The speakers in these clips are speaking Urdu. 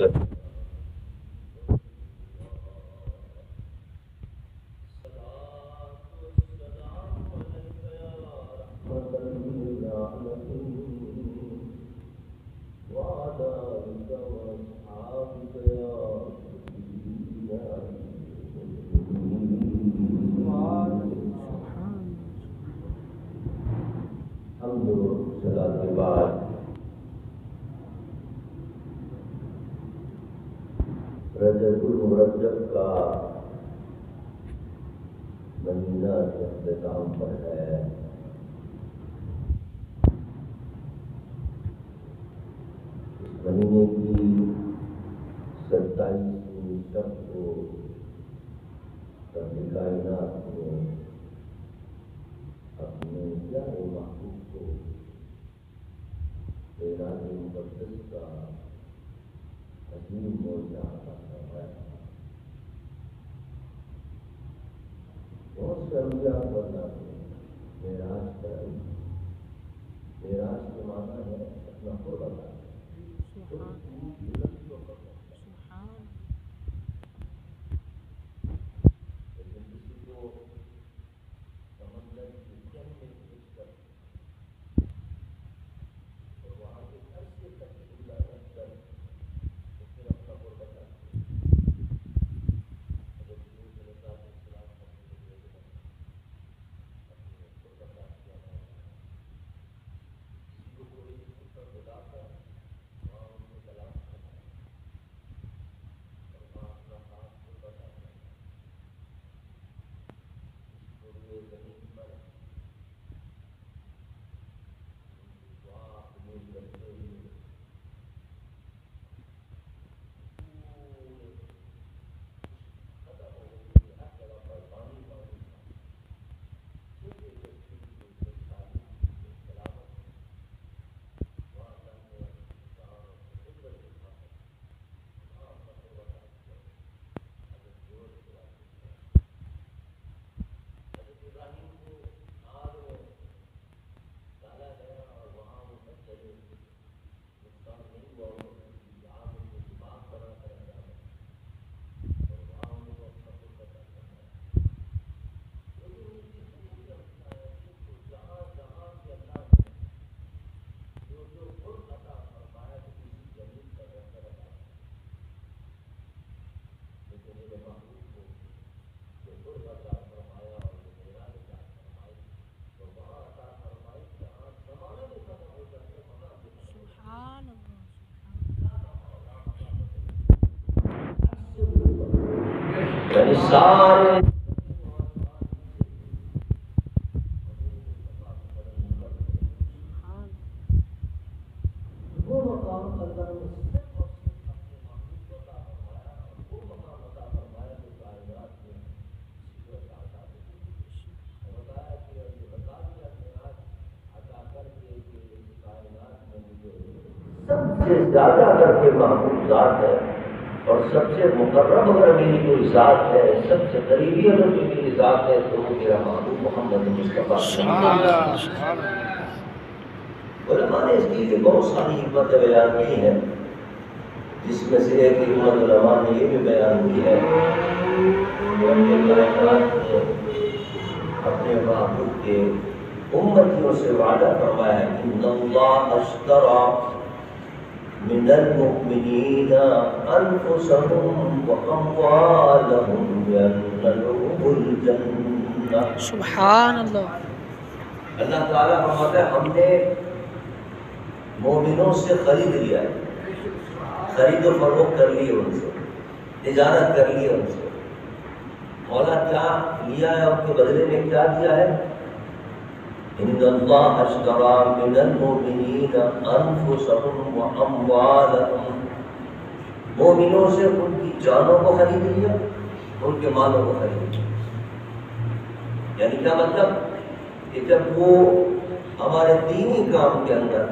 رجب اس مہینے کی ستائیسویں شب کو رب کائنات نے سے زیادہ کر کے محبوب ذات ہے اور سب سے مقرب اگر میری کوئی ذات ہے سب سے قریبی اگر کوئی میری ذات ہے تو وہ میرا محبوب محمد مصطفیٰ علماء نے اس کی بہت ساری حکمتیں بیان کی ہیں جس میں سے ایک حکمت علماء نے یہ بھی بیان کی ہے کہ اپنے محبوب کے امتیوں سے وعدہ فرمایا ہے ان اللہ اشترا من المؤمنین انفسهم واموالهم بان لهم الجنہ سبحان اللہ اللہ تعالیٰ فرماتا ہے ہم نے مومنوں سے خرید لیا ہے۔ خرید و فروخت کر لی ان سے تجارت کر لی ان سے۔ مولا کیا لیا ہے ان کے بدلے میں کیا دیا ہے؟ ان اللہ اشترا من المؤمنین انفسهم واموالهم مومنوں سے ان کی جانوں کو خرید لیا ان کے مالوں کو خرید لیا۔ یعنی کیا مطلب؟ کہ جب وہ ہمارے دینی کام کے اندر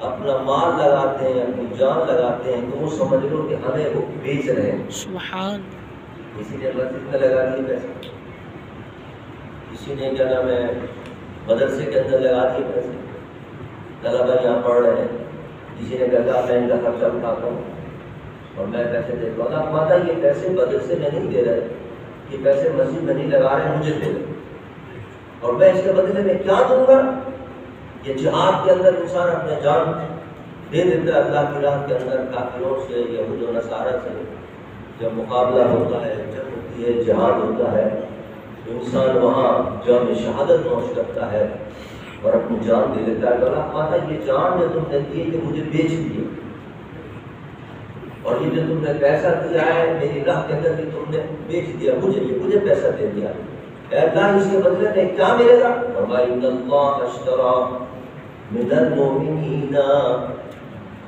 اپنا مال لگاتے ہیں اپنی جان لگاتے ہیں تو وہ سمجھ لو کہ ہمیں وہ بیچ رہے ہیں۔ سبحان۔ کسی نے مسجد میں لگا دیے پیسے۔ کسی نے کیا نام ہے مدرسے کے اندر لگا دیے پیسے طلبا یہاں پڑھ رہے ہیں۔ کسی نے کہا میں ان کا خرچہ اٹھاتا ہوں۔ اور میں پیسے دے دوں۔ اللہ ماتا یہ پیسے بدل سے میں نہیں دے رہے۔ یہ پیسے مسجد میں نہیں لگا رہے، مجھے دے رہے اور میں اس کے بدلے میں کیا دوں گا؟ یہ جہاد کے اندر انسان اپنے جان دے دیتا ہے۔ اللہ کی راہ کے اندر کافروں سے، یہود و نصارہ سے جب مقابلہ ہوتا ہے، جب ہوتی ہے جہاد ہوتا ہے انسان وہاں جب شہادت نوش کرتا ہے اور اپنی جان دے دیتا ہے تو اللہ ماتا یہ جان جو تم نے دی کہ مجھے بیچ دیا اور یہ جو تم نے پیسہ دیا ہے، میری راہ کے اندر بھی تم نے بیچ دیا، مجھے یہ مجھے پیسہ دے دیا۔ اے اللہ، اس کے بدلے میں کیا ملے گا؟ فرمایا، ان اللہ اشترا من المؤمنین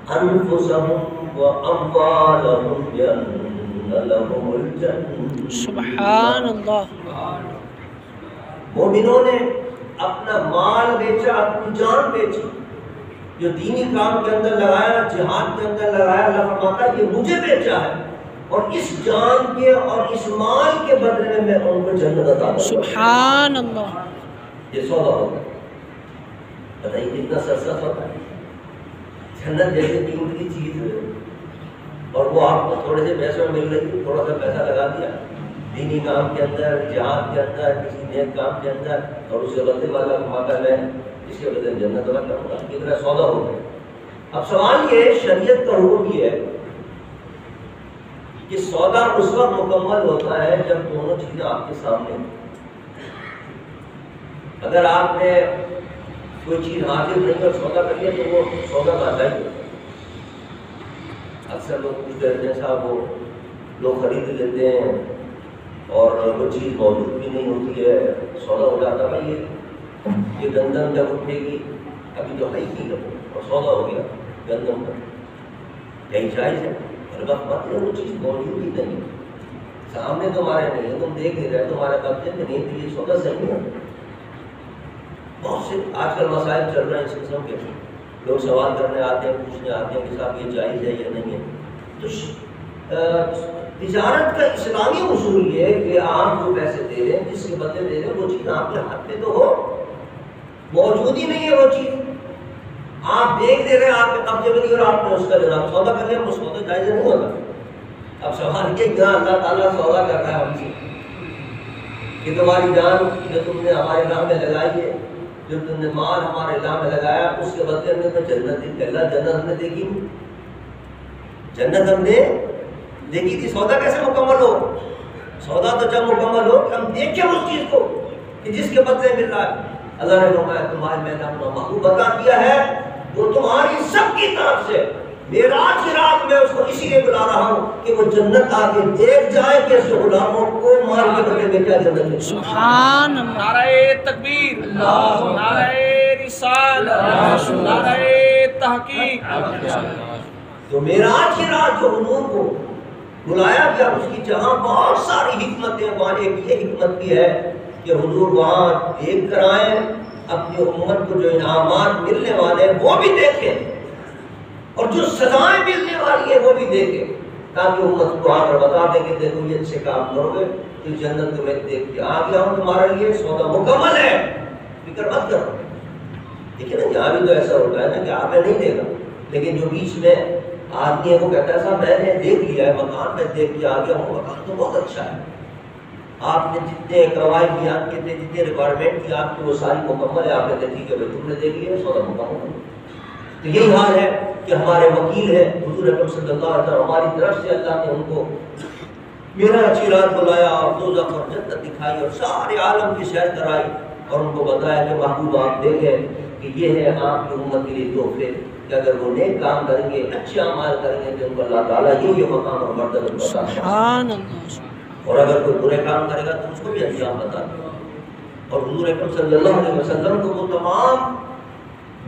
انفسهم واموالهم بان لهم الجنہ۔ سبحان اللہ۔ مومنوں نے اپنا مال بیچا اپنی جان بیچی۔ جو دینی کام کے اندر لگایا جہاد کے اندر لگایا اللہ فرماتا ہے یہ مجھے بیچا ہے۔ اور اس جان کے اور اس مال کے بدلے میں ان کو جنت عطا کروں۔ سبحان اللہ۔ یہ سودا ہوتا ہے۔ بتائیے کتنا سستا سودا ہے۔ جنت جیسے قیمتی چیز ہے۔ اور وہ آپ کو تھوڑے سے پیسوں میں مل رہی تھوڑا سا پیسہ لگا دیا۔ دینی کام کے اندر، جہاد کے اندر، کسی نیک کام کے اندر، اور اس کے والا کماتا میں اس کے بدلے جنت والا کروں گا کتنا سودا ہو گیا۔ اب سوال یہ شریعت کا حکم یہ ہے کہ سودا اس وقت مکمل ہوتا ہے جب دونوں چیزیں آپ کے سامنے ہوں۔ اگر آپ نے کوئی چیز حاصل نہیں اور سودا کر لیا تو وہ سودا باتا ہی اکثر لوگ پوچھتے رہتے ہیں صاحب وہ لوگ خرید لیتے ہیں۔ اور وہ چیز موجود بھی نہیں ہوتی ہے، سودا ہو جاتا بھائی یہ۔ یہ گندم جب اٹھے گی، ابھی تو ہے ہی نہیں ہے اور سودا ہو گیا گندم کا یہی جائز ہے۔ ہر وقت مت ہے وہ چیز موجود ہی نہیں۔ سامنے تمہارے نہیں ہے، تم دیکھ نہیں رہے، تمہارے قبضے میں نہیں، تو یہ سودا صحیح ہے۔ بہت سے آج کل مسائل چل رہے ہیں اس قسم کے۔ لوگ سوال کرنے آتے ہیں، پوچھنے آتے ہیں کہ صاحب یہ جائز ہے یا نہیں ہے۔ تو تجارت کا اسلامی اصول یہ ہے کہ آپ جو پیسے دے رہے ہیں، جس کے بدلے دے رہے ہیں، وہ چیز آپ کے ہاتھ میں تو ہو۔ موجود ہی نہیں ہے وہ چیز۔ آپ دیکھ دے رہے ہیں، آپ کے قبضے میں نہیں اور آپ نے اس کا جناب سودا کر لیا وہ سودا جائز نہیں ہوگا اب سوال یہ کیا اللہ تعالیٰ سودا کر رہا ہے ہم سے۔ کہ تمہاری جان جو تم نے ہمارے نام میں لگائی ہے، جو تم نے مال ہمارے نام میں لگایا، اس کے بدلے میں تو جنت دی اللہ جنت ہم نے دیکھی جنت ہم نے دیکھی تھی سودا کیسے مکمل ہو؟ سودا تو جب مکمل ہو ہم دیکھیں اس چیز کو کہ جس کے بدلے مل رہا ہے۔ اللہ نے فرمایا تمہارے میں نے اپنا محبوب بتا دیا ہے وہ تمہاری سب کی طرف سے۔ میراج کی رات میں اس کو اسی لیے بلا رہا ہوں کہ وہ جنت آ کے دیکھ جائے کہ اس غلاموں کو مال کے بدلے میں کیا جنت مل سبحان اللہ۔ نعرہ تکبیر۔ نعرہ رسالت نعرہ تحقیق۔ تو میراج کی رات جو حضور کو بلایا گیا، اس کی جہاں بہت ساری حکمتیں وہاں ایک یہ حکمت بھی ہے کہ حضور وہاں دیکھ کر آئیں اپنی امت کو جو انعامات ملنے والے ہیں، وہ بھی دیکھیں۔ اور جو سزائیں ملنے والی ہیں، وہ بھی دیکھیں۔ تاکہ امت کو آ کر بتا دیں کہ دیکھو، یہ اچھے کام کرو گے تو جنت کو میں دیکھ کے آ گیا ہوں تمہارے لیے، سودا مکمل ہے۔ فکر مت کرو۔ دیکھیں نا، یہاں بھی تو ایسا ہوتا ہے نا کہ آپ نے نہیں دیکھا لیکن جو بیچ میں آدمی ہے وہ کہتا ہے صاحب، میں نے دیکھ لیا ہے، مکان میں دیکھ کے آ گیا ہوں، مکان تو بہت اچھا ہے۔ آپ نے جتنے قواعد بیان کیے تھے جتنے ریکوائرمنٹ کی آپ کی وہ ساری مکمل ہے، آپ نے دیکھی کہ تم نے دیکھ لیا سودا مکمل تو یہی حال ہے کہ ہمارے وکیل ہیں، حضور اکرم صلی اللہ علیہ وسلم، ہماری طرف سے اللہ نے ان کو میرا اچھی رات بلایا اور دو اور جنت دکھائی اور سارے عالم کی سیر کرائی اور ان کو بتایا کہ محبوب آپ دیکھیں کہ یہ ہے آپ کی امت کے لیے تحفے۔ کہ اگر وہ نیک کام کریں گے اچھے اعمال کریں گے تو ان کو اللہ تعالیٰ یہ یہ مقام اور مرتبہ گا۔ سبحان اللہ۔ اور اگر کوئی برے کام کرے گا تو اس کو بھی انجام بتا دے۔ اور حضور اکرم صلی اللہ علیہ وسلم کو وہ تمام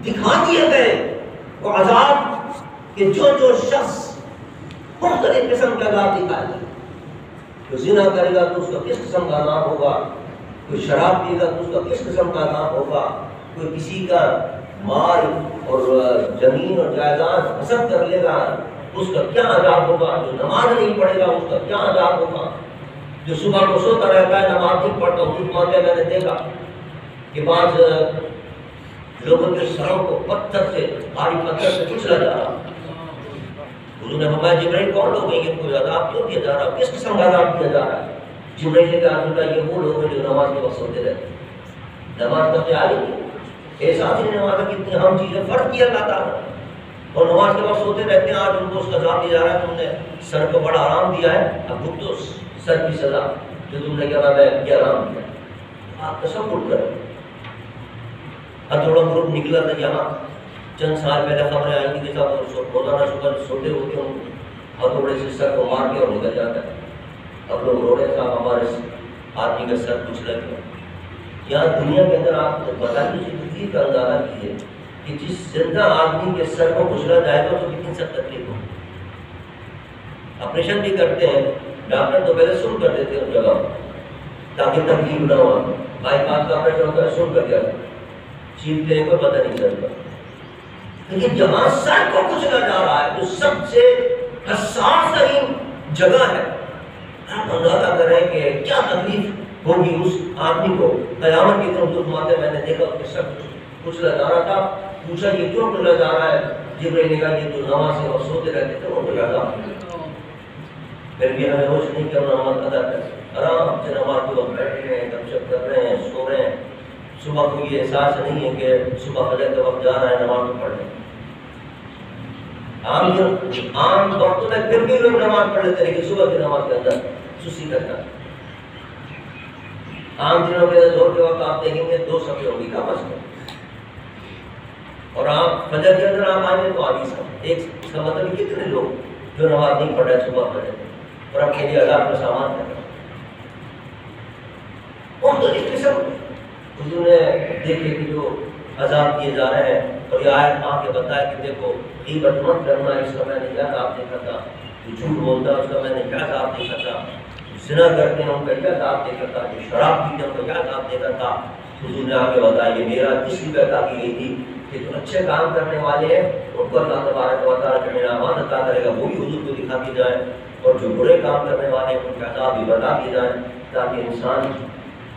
دکھا دیے گئے۔ وہ عذاب کہ جو جو شخص مختلف قسم کے عذاب دکھائے گئے جو زنا کرے گا تو اس کا کس قسم کا نام ہوگا؟ کوئی شراب پیے گا تو اس کا کس قسم کا نام ہوگا؟ کوئی کسی کا مال اور زمین اور جائیداد حسب کر لے گا۔ اس کا کیا عذاب ہوگا؟ جو نماز نہیں پڑھے گا، اس کا کیا عذاب ہوگا؟ جو صبح کو سوتا رہتا ہے، نماز نہیں پڑھتا خود مانتے میں نے دیکھا کہ بعض لوگوں کے سروں کو پتھر سے، بھاری پتھر سے کچلا جا رہا۔ حضور نے فرمایا، جبرائیل کون لوگ ہیں؟ ان عذاب کیوں دیا جا رہا؟ کس قسم کا عذاب دیا جا رہا ہے؟ جبرائیل نے کہا یہ وہ لوگ ہیں جو نماز کے وقت سوتے رہتے ہیں۔ نماز کا خیال ہی نہیں۔ احساس ہی نہیں نماز کا کتنی اہم چیز ہے فرق کیا اللہ تعالیٰ اور نماز کے وقت سوتے رہتے ہیں، آج ان کو اس کا عذاب دیا جا رہا ہے تم نے سر کو بڑا آرام دیا ہے۔ اب بھگتو سر کی سزا جو تم نے کیا نام ہے یہ آرام دیا۔ آپ تصور کریں تھوڑا گروپ نکلا تھا یہاں۔ چند سال پہلے خبریں آئی تھی کہ صاحب روزانہ صبح سوتے ہوتے ہوں ہتھوڑے سے سر کو مار کے اور نکل جاتا ہے۔ اب لوگ رو رہے صاحب ہمارے آدمی کا سر کچھ لگ گیا۔ یہاں دنیا کے اندر آپ بتا دیجیے تکلیف کا اندازہ کیجیے کہ جس زندہ آدمی کے سر کو کچلا جائے گا تو کتنی سخت تکلیف ہو آپریشن بھی کرتے ہیں، ڈاکٹر تو پہلے سن کر دیتے ہیں اس جگہ۔ تاکہ تکلیف نہ ہو۔ بائی پاس کا آپریشن ہوتا ہے، سن کر دیا چیختے ہیں کوئی پتہ نہیں چلتا۔ لیکن جہاں سر کو کچلا جا رہا ہے جو سب سے حساس ترین جگہ ہے۔ آپ اندازہ کریں کہ کیا تکلیف ہوگی اس آدمی کو؟ قیامت کی طرف دکھ میں نے دیکھا اس کے سر کچلا جا رہا تھا۔ پوچھا یہ کیوں کچلا جا رہا ہے؟ جبرائیل نے کہا یہ جو نماز سے اور سوتے رہتے تھے وہ کچلا جا پھر بھی ہمیں ہوش نہیں کہ ہم نماز ادا کریں۔ آرام سے نماز کے وقت بیٹھے ہیں، گپ شپ کر رہے ہیں، سو رہے ہیں۔ صبح کو یہ احساس نہیں ہے کہ صبح فجر کے وقت جا رہا ہے، نماز کو پڑھنے عام دن عام وقتوں میں پھر بھی لوگ نماز پڑھ لیتے لیکن صبح کی نماز کے اندر سستی کرتا عام دنوں میں زور کے وقت آپ دیکھیں گے، دو سفے ہوگی کا مسئلہ اور آپ فجر کے اندر آپ آئیں گے تو آدھی سب ایک اس کا مطلب کتنے لوگ جو نماز نہیں پڑھ رہے صبح پڑھ رہے اور اپنے لیے عذاب کا سامان کر رہے مختلف قسم حضور نے دیکھے کہ جو عذاب دیے جا رہے ہیں اور یہ آیت آ کے بتایا کہ دیکھو غیبت مت کرنا اس کا میں نے کیا عذاب دیکھا تھا؟ جو جھوٹ بولتا ہے، اس کا میں نے کیا عذاب دیکھا تھا؟ زنا کرتے ہیں، ان کا کیا عذاب دیکھا تھا؟ جو شراب پیتے ہیں، ان کا کیا عذاب دیکھا تھا؟ حضور نے آ کے بتایا، یہ میرا اس لیے عطا کی گئی تھی کہ جو اچھے کام کرنے والے ہیں ان کو اللہ تبارک و تعالیٰ کا امان عطا کرے گا وہ بھی حضور کو دکھا دی جائے اور جو برے کام کرنے والے ہیں ان کا عذاب بھی بتا دی جائے تاکہ انسان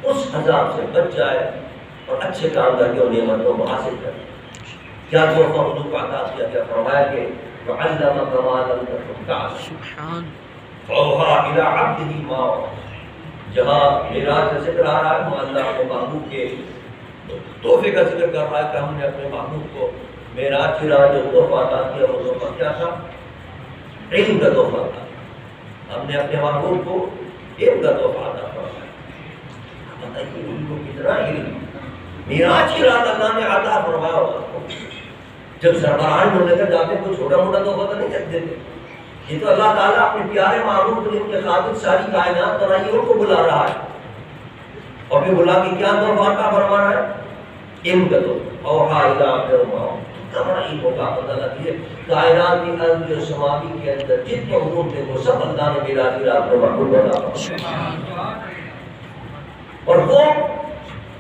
اس عذاب سے بچ جائے اور اچھے کام کر کے ان نعمتوں کو حاصل کرے۔ کیا تحفہ حضور کو عطا کیا گیا؟ فرمایا کہ وعلم تعلم سبحان۔ فوحا الى عبده ما جہاں معراج کا ذکر آ رہا ہے وہ اللہ اپنے محبوب کے تحفے کا ذکر کر رہا ہے کہ ہم نے اپنے محبوب کو معراج کی رات جو تحفہ عطا کیا وہ تحفہ کیا تھا؟ علم کا تحفہ تھا ہم نے اپنے محبوب کو علم کا تحفہ عطا فرمایا۔ بتائیے ان کو کتنا علم؟ معراج کی رات اللہ نے عطا فرمایا ہوگا جب سربراہان لوگ لے کر جاتے کوئی چھوٹا موٹا تحفہ تو نہیں کرتے تھے؟ یہ تو اللہ تعالیٰ اپنے پیارے محبوب کو جن کے خاطر ساری کائنات بنائی، ان کو بلا رہا ہے۔ اور پھر بلا کے کیا تحفہ عطا فرما رہا ہے؟ علم کا تحفہ اور حائدہ اپنے رماؤں کتنا بڑا علم ہوگا پتہ لگی ہے کائنات کی ارض و سماوی کے اندر جتنے علوم تھے، وہ سب اللہ نے میرا دی رات میں محبوب بنا اور وہ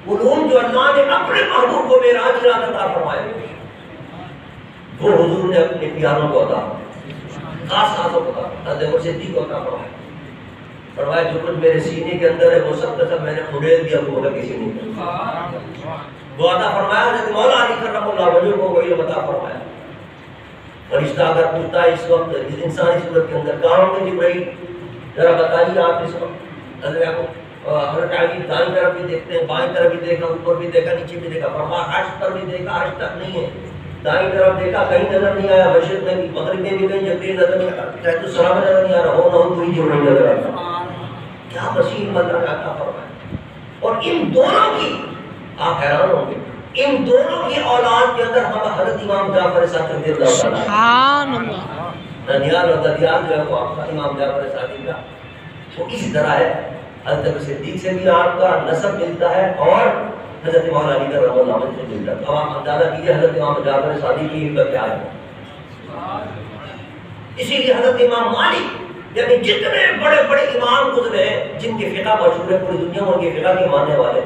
علوم جو اللہ نے اپنے محبوب کو میرا دی رات عطا فرمائے، وہ حضور نے اپنے پیاروں کو عطا خاص خاصوں کو عطا حضرت صدیق کو عطا فرمایا فرمایا جو کچھ میرے سینے کے اندر ہے وہ سب کا سب میں نے اڑیل دیا، وہ مگر کسی نے۔ وہ عطا فرمایا، حضرت مولا علی کرم اللہ وجہ کو وہی عطا فرمایا۔ فرشتہ، اگر پوچھتا ہے اس وقت اس انسانی صورت کے اندر کہاں میں جبرائیل ذرا بتائیے آپ اس وقت۔ حضرت کو حضرت علی دائیں طرف بھی دیکھتے ہیں، بائیں طرف بھی دیکھا، اوپر بھی دیکھا، نیچے بھی دیکھا۔ فرمایا، عرش پر بھی دیکھا، عرش تک نہیں ہے۔ دائیں طرف دیکھا، کہیں نظر نہیں آیا، مشرق میں بھی، مغرب میں بھی کہیں، جبریل نظر نہیں آیا۔ چاہے تو سلام نظر نہیں آ رہا، ہو نہ ہو تو ہی جبریل نظر آتا کیا وسیع اللہ کا فرمایا اور ان دونوں کی آپ حیران ہوں گے ان دونوں کی اولاد کے اندر ہم حضرت امام جعفر صادق رضی اللہ تعالیٰ سبحان اللہ۔ دنیال اور ددیال جو ہے وہ آپ کا امام جعفر صادق کا۔ وہ اسی طرح ہے حضرت صدیق سے بھی آپ کا نسب ملتا ہے اور حضرت امام علی کا رحمہ اللہ سے ملتا ہے۔ تو آپ اندازہ کیجیے حضرت امام جعفر صادق کی علم کا کیا ہے۔ اسی لیے حضرت امام مالک یعنی جتنے بڑے بڑے امام گزرے ہیں جن کے فقہ مشہور ہے پوری دنیا میں ان کے فقہ کے ماننے والے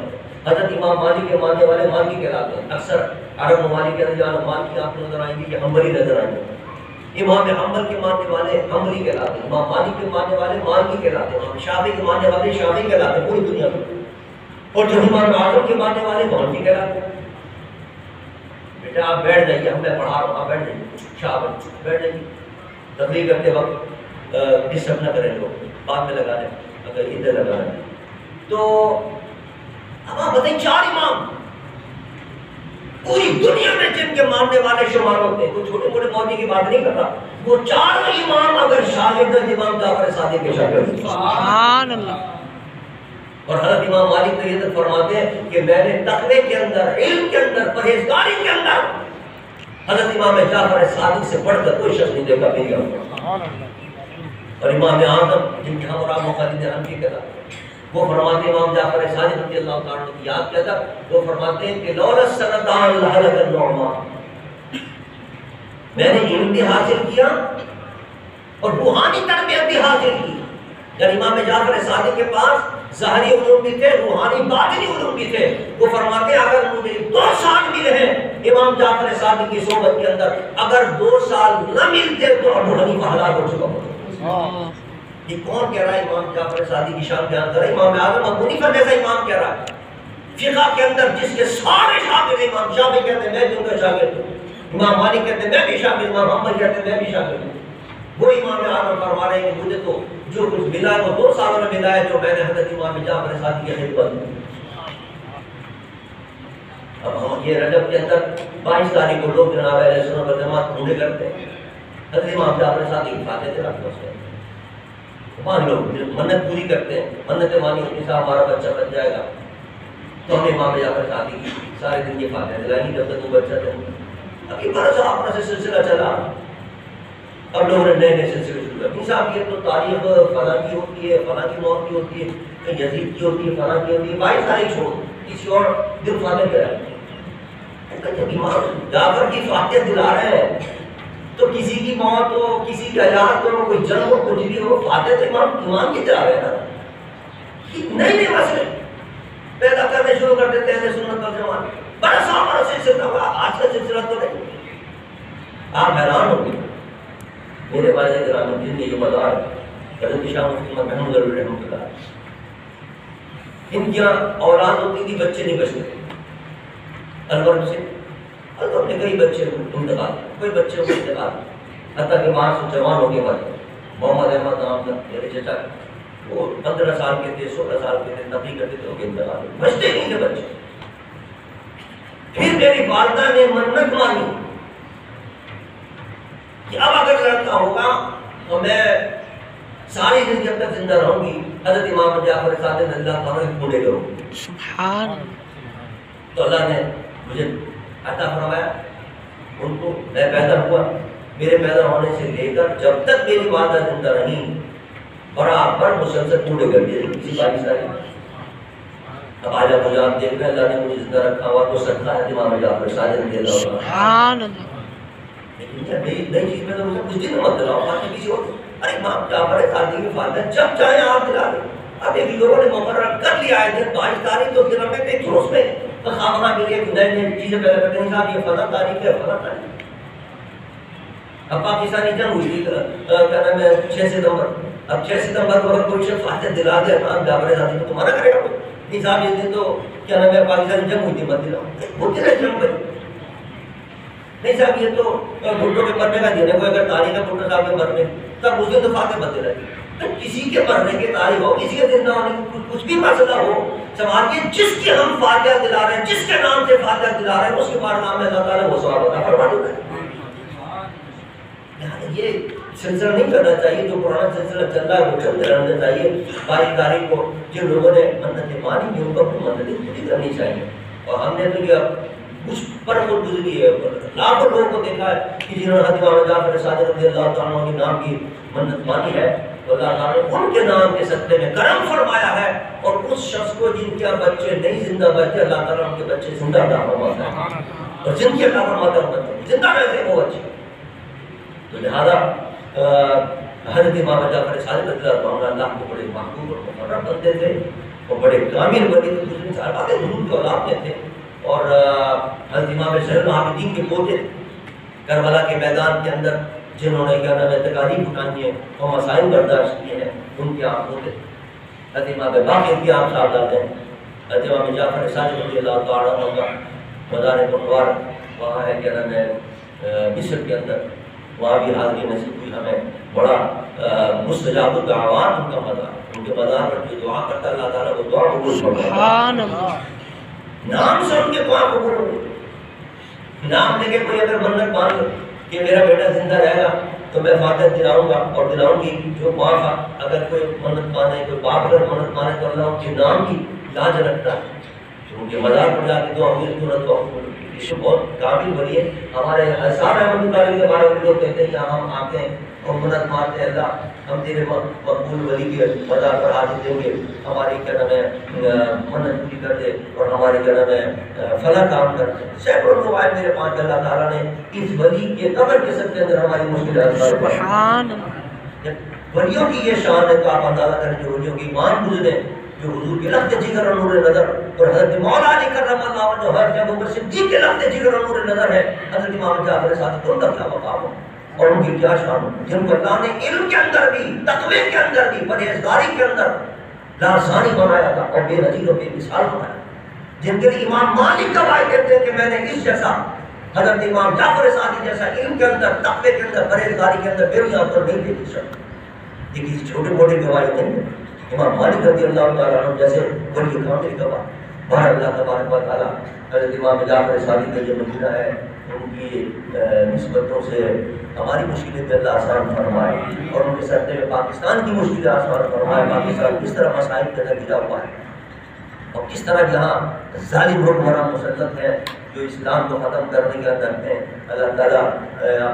حضرت امام مالک کے ماننے والے مالکی کہلاتے ہیں۔ اکثر عرب ممالک کے اندر جہاں مالکی آپ کو نظر آئیں گے، یہ حنبلی نظر آئیں گے۔ امام حنبل کے ماننے والے حنبلی کہلاتے ہیں۔ امام مالک کے ماننے والے مالکی کہلاتے ہیں۔ امام شافعی کے ماننے والے شافعی کہلاتے ہیں، پوری دنیا میں۔ اور جو امام اعظم کے ماننے والے مولوی کہلاتے ہیں۔ بیٹا، آپ بیٹھ جائیے، ہم میں پڑھا رہا ہوں، آپ بیٹھ جائیے۔ شاہ بیٹھ جائیے۔ تقریر کرتے وقت ڈسٹرب نہ کریں لوگ؟ بعد میں لگا لیں اگر ادھر لگا لیں تو اب آپ بتائیں چار امام پوری دنیا میں جن کے ماننے والے شمار ہوتے ہیں کوئی چھوٹے موٹے مودی کی بات نہیں کر رہا۔ وہ چار امام اگر شاگرد امام جعفر صادق کے شاگرد سبحان اللہ۔ اور حضرت امام مالک تو یہ تک فرماتے ہیں کہ میں نے تقوی کے اندر علم کے اندر پرہیزگاری کے اندر حضرت امام جعفر صادق سے پڑھ کر کوئی شخص نہیں دیکھا میری اور امام اعظم جن کے ہم اور آپ مخالد حنفی کے تھا، وہ فرماتے ہیں امام جعفر صادق رضی اللہ تعالیٰ عنہ کی یاد کیا تھا، وہ فرماتے ہیں کہ لولا سنتان لہلک النعمان میں نے علم بھی حاصل کیا اور روحانی تربیت بھی حاصل کی۔ یعنی امام جعفر صادق کے پاس ظاہری علوم بھی تھے، روحانی باطنی علوم بھی تھے۔ وہ فرماتے ہیں اگر مجھے دو سال ملے ہیں امام جعفر صادق کی صحبت کے اندر، اگر دو سال نہ ملتے تو ابو حنیفہ ہلاک ہو چکا ہوتا۔ ہاں۔ یہ کون کہہ رہا ہے امام جعفر صادق کی شان بیان کر رہا ہے امام اعظم ابو حنیفہ جیسا امام کہہ رہا ہے۔ فقہ کے اندر جس کے سارے شاگرد امام شافعی کہتے ہیں، میں بھی ان کا شاگرد ہوں۔ امام مالک کہتے ہیں، میں بھی شاگرد امام محمد کہتے ہیں، میں بھی شاگرد ہوں۔ وہ امام اعظم فرما رہے ہیں کہ مجھے تو جو کچھ ملا ہے، وہ دو سالوں میں ملا ہے جو میں نے حضرت امام جعفر صادق کی خدمت میں اب ہم یہ رجب کے اندر بائیس تاریخ کو لوگ جناب علیہ السلام پر جماعت ڈھونڈے کرتے ہیں۔ حضرت امام جعفر صادق کی فاتح دلاتے ہیں اس میں وہاں لوگ منت پوری کرتے ہیں منت مانی ہوتی صاحب ہمارا بچہ بن جائے گا تو ہم نے امام جعفر صادق کی سارے دن یہ فاتح دلائیں جب تک وہ بچہ تھا ابھی بڑا سا اپنا سے سلسلہ چلا اب لوگوں نے نئے نئے سلسلے شروع کر صاحب یہ تو تاریخ فلاں کی ہوتی ہے فلاں کی موت کی ہوتی ہے کہیں یزید کی ہوتی ہے فلاں کی ہوتی ہے بائیس تاریخ چھوڑ کسی اور دن فاتح کرا جب امام جعفر کی فاتح دلا رہے ہیں تو کسی کی موت ہو، کسی کی حیات ہو، کوئی جنگ ہو، کچھ بھی ہو، فاتح امام امام کی دلا رہے ہیں نا نئے نئے مسئلے پیدا کرنے شروع کر دیتے ہیں، سنت پر جوان بڑا سا بڑا سلسلہ ہوگا آج کا سلسلہ تو نہیں۔ آپ حیران ہوں گے۔ میرے والد گرام الدین نے یہ مزار حضرت شاہ مفتی محمود علی رحمۃ اللہ ان کی اولاد ہوتی تھی، بچے نہیں بچتے۔ الور سے۔ الور میں کئی بچے انتقال کوئی بچے کو انتقال۔ حتیٰ کہ وہاں سے جوان ہو کے مرے محمد احمد نام کا میرے چچا۔ وہ پندرہ سال کے تھے سولہ سال کے تھے تبھی کرتے تھے ہو کے انتقال بچتے نہیں تھے بچے۔ پھر میری والدہ نے منت مانی کہ اب اگر لڑکا ہوگا تو میں ساری زندگی جب تک زندہ رہوں گی۔ حضرت امام جعفر صادق اللہ تعالیٰ کی پوڑے کروں گی۔ سبحان تو اللہ نے مجھے عطا فرمایا ان کو میں پیدا ہوا میرے پیدا ہونے سے لے کر جب تک میری والدہ زندہ رہی برابر مسلسل پورے کر دیے کسی باری ساری۔ اب آجا مجھے آپ دیکھ رہے اللہ نے مجھے زندہ رکھا ہوا تو سکتا ہے امام جعفر صادق رضی اللہ عنہ سبحان اللہ۔ لیکن کیا نئی نئی چیز میں تو مجھے کچھ دن مت دلاؤ باقی کسی اور ارے امام جعفر صادق کی فاتح جب چاہے آپ دلا دیں۔ اب ایک لوگوں نے مقرر کر لیا ہے بائیس تاریخ تو دن میں ایک جلوس میں تو خامنہ کے لیے نئے نئے چیزیں پیدا کرتے ہیں صاحب یہ فلاں تاریخ ہے فلاں تاریخ اب پاکستانی جنگ ہوئی تھی کیا نام ہے، چھ ستمبر۔ اب چھ ستمبر کو اگر کوئی شخص فاتح دلا دے امام جعفر صادق تو تمہارا کرے گا۔ نہیں صاحب یہ دن تو کیا نام ہے، پاکستانی جنگ ہوئی تھی مت دلاؤ ہوتی رہے جنگ میں نہیں صاحب، یہ تو بھٹو کے مرنے کا دن ہے، کوئی اگر تاریخ ہے بھٹو صاحب کے مرنے۔ تب اس دن تو فاتح بنتے رہے کسی کے مرنے کی تاریخ ہو، کسی کے زندہ ہونے کی کچھ بھی مسئلہ ہو سوال یہ جس کے ہم فاتحہ دلا رہے ہیں، جس کے نام سے فاتحہ دلا رہے ہیں، اس کے بعد نام میں اللہ تعالیٰ وہ سوال ہوتا ہے فرما دیتا ہے یہ سلسلہ نہیں کرنا چاہیے، جو پرانا سلسلہ چل رہا ہے، وہ چلتے رہنا چاہیے۔ بائیس تاریخ کو جن لوگوں نے منتیں مانی بھی ان کو اپنی منتیں پوری کرنی چاہیے۔ اور ہم نے تو یہ کچھ پر خود گزری ہے لاکھوں لوگوں کو دیکھا ہے کہ جنہوں نے حضرت جعفر صادق رضی اللہ تعالیٰ کے نام کی منت مانی ہے۔ تو اللہ تعالیٰ نے ان کے نام کے صدقے میں کرم فرمایا ہے اور اس شخص کو جن کے بچے نہیں زندہ بچے، اللہ تعالیٰ ان کے بچے زندہ عطا فرماتا ہے۔ اور جن کے عطا فرماتا ہے بچے زندہ رہتے وہ بچے تو لہذا حضرت امام جعفر صادق رضی اللہ عنہ اللہ کو بڑے محبوب اور مقرر بنتے تھے اور بڑے کامل بنے تھے۔ دوسرے سال بعد حضور کے اولاد میں تھے۔ اور حضرت امام شہر العابدین کے پوتے کربلا کے میدان کے اندر جنہوں نے کیا نام ہے تکالیف اٹھانی ہے اور مسائل برداشت کیے ہیں ان کے آپ ہوتے حضرت امام باقی کی آپ صاحب لاتے ہیں۔ حضرت امام جعفر صادق رضی اللہ تعالیٰ کا مزار پٹوار وہاں ہے کیا نام ہے مصر کے اندر۔ وہاں بھی حاضری نصیب ہوئی ہمیں بڑا مستجاب الدعوات ان کا مزار ان کے مزار پر جو دعا کرتا اللہ تعالیٰ وہ دعا قبول سبحان اللہ نام سے ان کے دعا قبول ہوگی نام لے کے کوئی اگر منت مان کہ میرا بیٹا زندہ رہے گا تو میں فاتح دلاؤں گا اور دلاؤں گی جو معاف اگر کوئی منت مانے، کوئی باپ اگر منت مانے تو اللہ کے نام کی لاج رکھتا ہے۔ جو ان کے کے دو امیر کو رکھو یہ بہت قابل بڑی ہے۔ ہمارے صاحب احمد اللہ کے بارے میں لوگ کہتے ہیں کہ ہم آتے ہیں۔ اور مارتے ہیں اللہ ہم تیرے مقبول ولی کے مزار پر حاضر دیں گے۔ ہماری کیا نام ہے منت پوری کر دے اور ہمارے کیا نام ہے فلاں کام کر دے۔ سینکڑوں آئے میرے کہ اللہ تعالیٰ نے اس ولی کے قبر کے سب کے اندر ہماری مشکلات۔ سبحان اللہ۔ ولیوں کی یہ شان ہے تو آپ اندازہ کریں جو ولیوں کی ایمان گزرے جو حضور کے لفظ جگر اور نور نظر اور حضرت مولا علی کرم اللہ وجہ جو حضرت ابو بکر صدیق کے لفظ جگر اور نور نظر ہے۔ حضرت امام جعفر صادق ان کا کیا مقام ہو اور ان کی کیا شان ہو جن کو اللہ نے علم کے اندر بھی تقوی کے اندر بھی پرہیزگاری کے اندر لازانی بنایا تھا اور بے نظیر و بے مثال بنایا جن کے لیے امام مالک کا بھائی کہتے ہیں کہ میں نے اس جیسا حضرت امام جعفر صادق جیسا علم کے اندر، تقوی کے اندر پرہیزگاری کے اندر میری آنکھ پر نہیں دیکھی سکتا یہ کسی چھوٹے موٹے گواہی نہیں امام مالک رضی اللہ تعالیٰ عنہ جیسے بڑی کامل گواہ بہر اللہ تبارک و تعالیٰ حضرت امام جعفر صادق کا جو مدینہ ہے۔ ان کی نسبتوں سے ہماری مشکلیں پہ اللہ آسان فرمائے اور ان کے سرتے میں پاکستان کی مشکلیں آسان فرمائے۔ پاکستان کس طرح مسائل کے اندر گرا ہوا ہے اور کس طرح یہاں ظالم حکمران مسلط ہیں جو اسلام کو ختم کرنے کے اندر ہیں اللہ تعالیٰ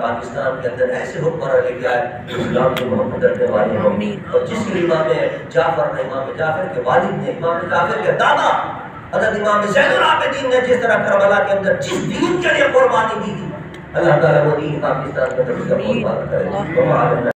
پاکستان کے اندر ایسے حکمران لے کے آئے جو اسلام کو محبت کرنے والے ہوں۔ اور جس کے امام جعفر نے امام، جعفر کے والد نے امام جعفر کے دادا۔ حضرت امام زین العابدین نے جس طرح کربلا کے اندر جس دین کے لیے قربانی دی تھی اللہ تعالیٰ وہ دین پاکستان کا کرے اللہ۔ وما علینا